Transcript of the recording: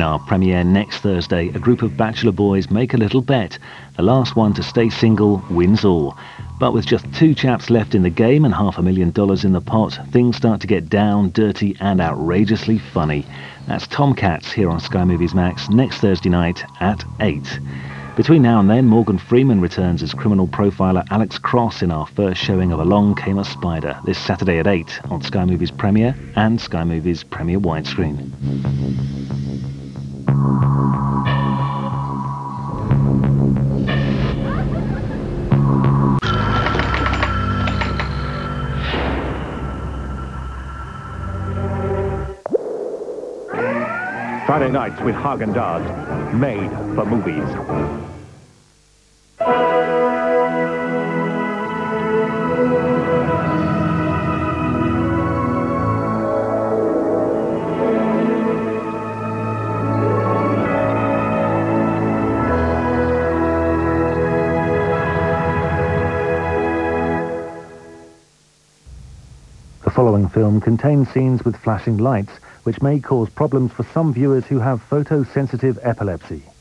our premiere next Thursday, a group of bachelor boys make a little bet. The last one to stay single wins all. But with just two chaps left in the game and half a million dollars in the pot, things start to get down, dirty and outrageously funny. That's Tomcats here on Sky Movies Max next Thursday night at 8. Between now and then, Morgan Freeman returns as criminal profiler Alex Cross in our first showing of Along Came a Spider this Saturday at 8 on Sky Movies Premiere and Sky Movies Premiere Widescreen. Friday nights with Haagen-Dazs, made for movies. The following film contains scenes with flashing lights, which may cause problems for some viewers who have photosensitive epilepsy.